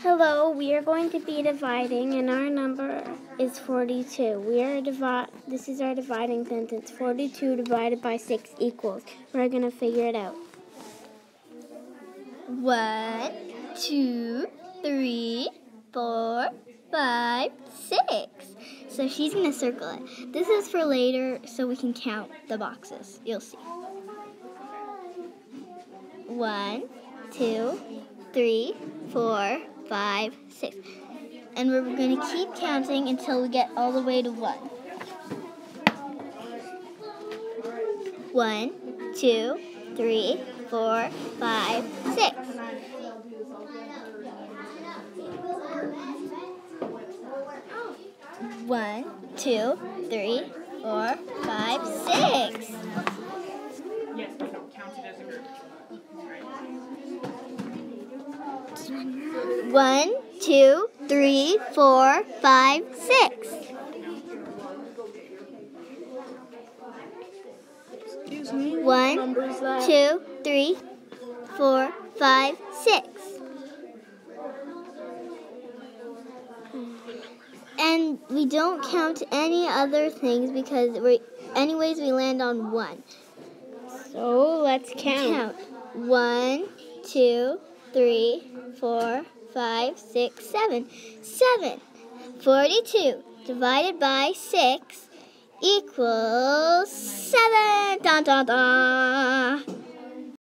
Hello, we are going to be dividing and our number is 42. We are divi- this is our dividing sentence. 42 divided by 6 equals. We're going to figure it out. One, two, three, four, five, six. So she's going to circle it. This is for later so we can count the boxes. You'll see. One, two, three, four, five, six. And we're going to keep counting until we get all the way to one. One, two, three, four, five, six. One, two, three, four, five, six. One, two, three, four, five, six. Excuse me. One, number is that? two, three, four, five, six. And we don't count any other things because we anyways we land on one. So let's count. Count. One, two, three, four, five, six, seven. Seven. Forty-two divided by six equals seven. Dun dun dun.